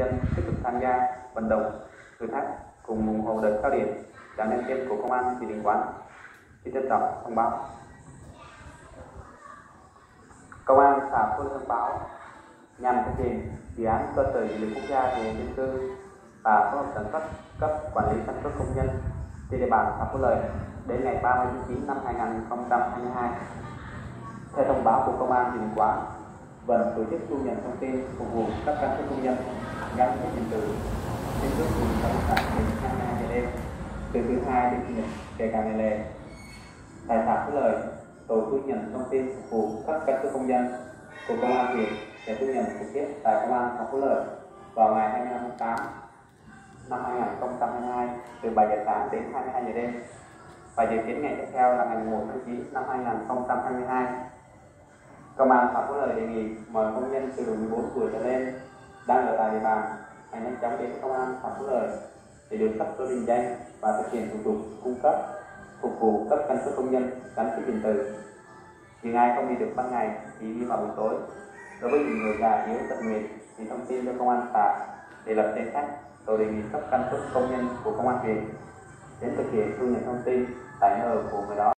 dân tích cực tham gia vận động thử thách cùng ủng hộ đợt cao điểm đảm nhân viên của công an thị đình quán xin trân trọng thông báo công an xã Phương thông báo nhằm thực hiện dự án cơ sở dữ liệu quốc gia về dân cư và phối hợp sản xuất cấp quản lý căn cước công dân trên địa bàn xã Phú Lợi đến ngày 30 tháng 9 năm 2022. Theo thông báo của công an tỉnh Quảng, vẫn tổ chức thu nhận thông tin phục vụ các căn cước công dân gắn với điện tử trên cước vùng trong xã đến 22 giờ đêm từ thứ hai đến chủ nhật kể cả ngày lễ. Tại sản Phú Lợi, tổ thu nhận thông tin phục vụ cấp căn cước công dân của công an huyện sẽ thu nhận trực tiếp tại công an thành phố Lợi vào ngày 25 tháng 8 năm 2022 từ 7 giờ sáng đến 22 giờ đêm và dự kiến ngày tiếp theo là ngày 1 tháng 9 năm 2022. Công an thành phố Lợi đề nghị mời công nhân từ 14 tuổi trở lên địa bàn hãy nhanh chóng đến công an xã Phú để được cấp số định danh và thực hiện thủ tục cung cấp, phục vụ cấp căn cước công dân, gắn chip điện tử. Những ai không đi được ban ngày thì đi vào buổi tối. Đối với những người già yếu tật nguyện thì thông tin cho công an xã để lập danh sách tôi đề nghị cấp căn cước công nhân của công an huyện đến thực hiện thu nhận thông tin tại nơi ở của người đó